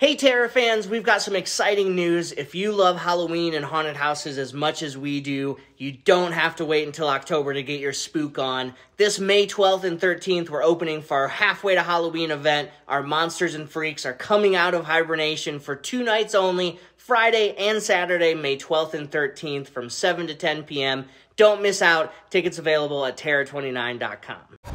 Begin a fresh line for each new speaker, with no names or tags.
Hey Terror fans, we've got some exciting news. If you love Halloween and haunted houses as much as we do, you don't have to wait until October to get your spook on. This May 12th and 13th, we're opening for our halfway to Halloween event. Our monsters and freaks are coming out of hibernation for two nights only, Friday and Saturday, May 12th and 13th from 7 to 10 p.m. Don't miss out. Tickets available at terror29.com.